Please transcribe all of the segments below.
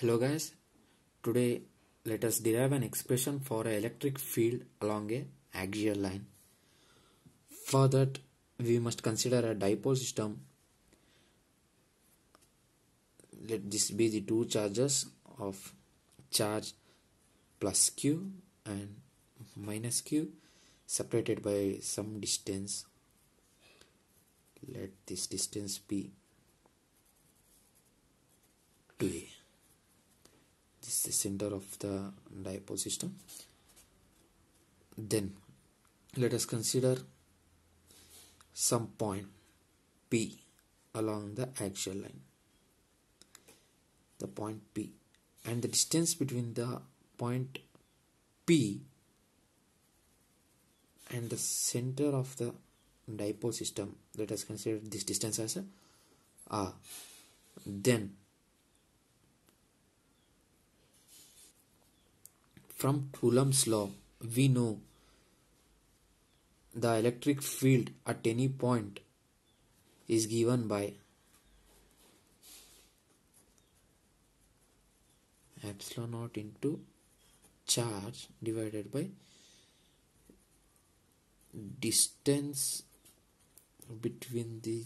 Hello guys, today let us derive an expression for an electric field along a axial line. For that we must consider a dipole system. Let this be the two charges of charge plus q and minus q separated by some distance. Let this distance be 2a this is the center of the dipole system. Then let us consider some point p along the axial line. The point p and the distance between the point p and the center of the dipole system let us consider this distance as a. R then From Coulomb's law, we know the electric field at any point is given by epsilon naught into charge divided by distance between the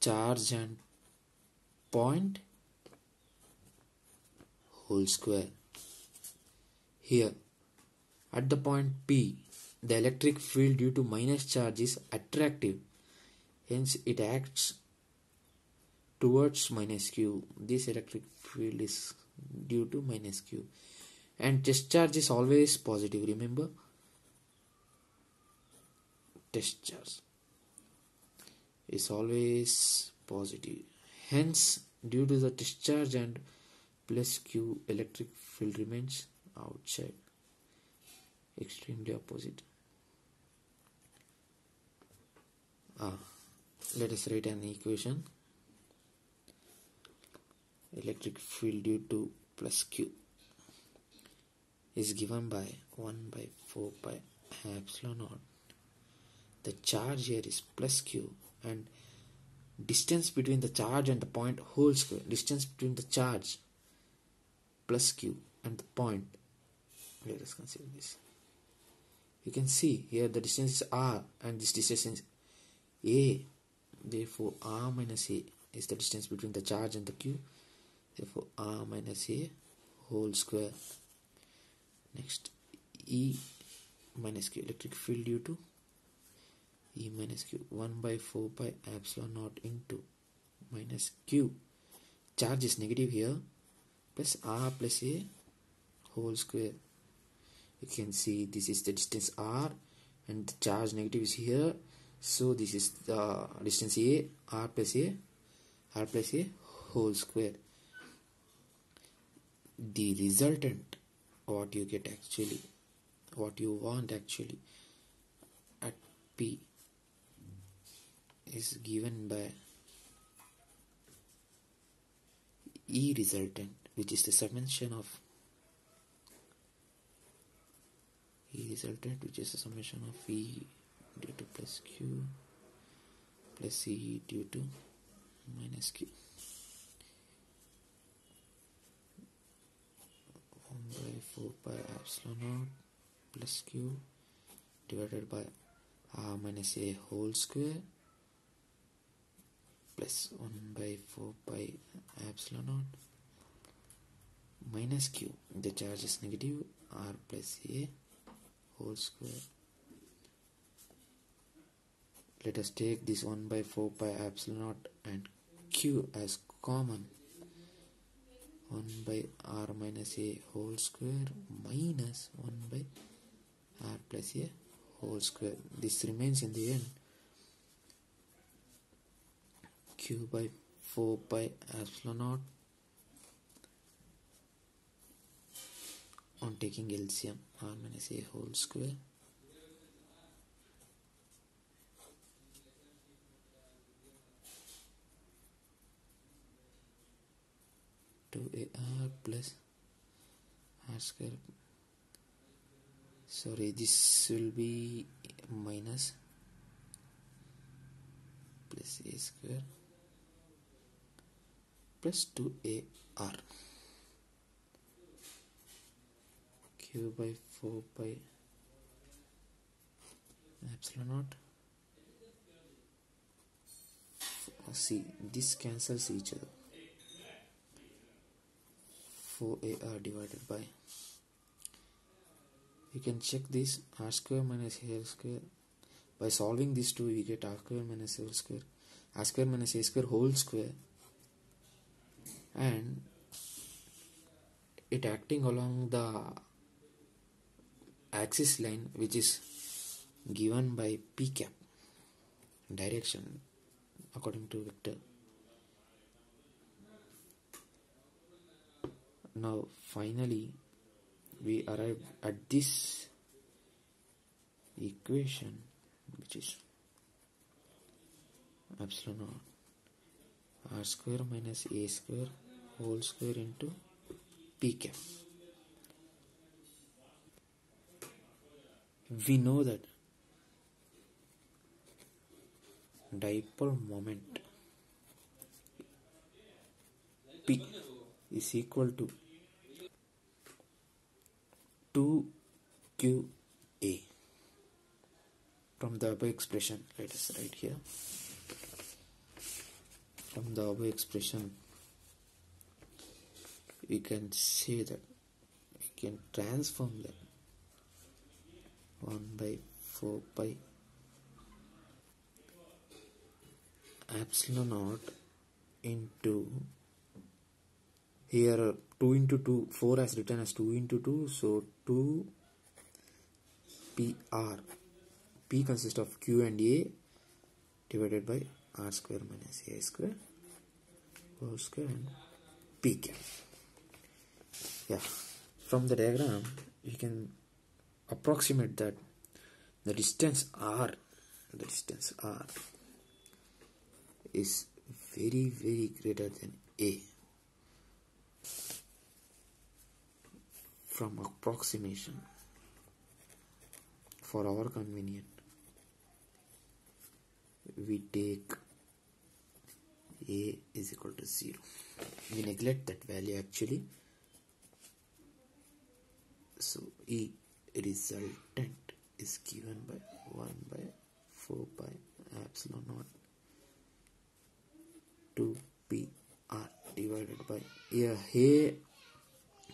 charge and point whole square. Here, at the point P, the electric field due to minus charge is attractive, hence it acts towards minus q. This electric field is due to minus q. And test charge is always positive, remember? Test charge is always positive. Hence, due to the test charge and plus q electric field remains outside extremely opposite. Ah let us write an equation. Electric field due to plus q is given by 1 by 4 pi epsilon naught. The charge here is plus q and distance between the charge and the point whole square distance between the charge plus q and the point. Let us consider this. You can see here the distance is r and this distance is a. Therefore r minus a is the distance between the charge and the q. Therefore r minus a whole square. Next e minus q electric field due to e minus q 1 by 4 pi epsilon naught into minus q. Charge is negative here plus r plus a whole square. You can see this is the distance r and the charge negative is here. So this is the distance a r plus a r plus a whole square. The resultant what you get actually what you want actually at p is given by e resultant which is the summation of E resultant which is the summation of E due to plus Q plus E due to minus Q. 1 by 4 pi epsilon naught plus Q divided by R minus A whole square plus 1 by 4 pi epsilon naught minus q the charge is negative r plus a whole square. Let us take this 1 by 4 pi epsilon naught and q as common. 1 by r minus a whole square minus 1 by r plus a whole square. This remains in the end. Q by 4 pi epsilon naught on taking LCM r minus a whole square. To a r plus r square. Sorry this will be minus plus a square plus 2ar q by 4 pi epsilon naught. See this cancels each other. 4ar divided by. You can check this r square minus a square. By solving these two we get r square minus a square. R square minus a square whole square. And it acting along the axis line which is given by p cap. Direction according to vector. Now finally we arrive at this equation which is epsilon naught r square minus a square whole square into p cap we know that dipole moment p is equal to 2qa from the above expression. Let us write here. From the above expression we can say that we can transform that 1 by 4 pi. Epsilon naught into here 2 into 2 4 as written as 2 into 2 so 2 pr p consists of q and a divided by r square minus a square whole square and p cap yeah from the diagram you can approximate that the distance r the distance r is very very greater than a from approximation for our convenience. We take a is equal to 0 we neglect that value actually. So e resultant is given by 1 by 4 pi epsilon naught 2 p r divided by here a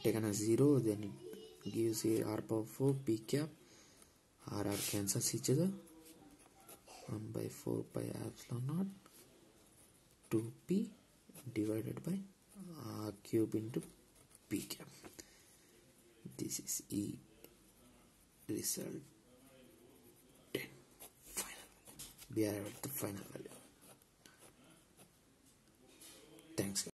taken as 0 then it gives a r power 4 p cap r r cancels each other. 1 by 4 pi epsilon naught 2p divided by r cube into p cap. This is e result 10 final. We are at the final value. Thanks.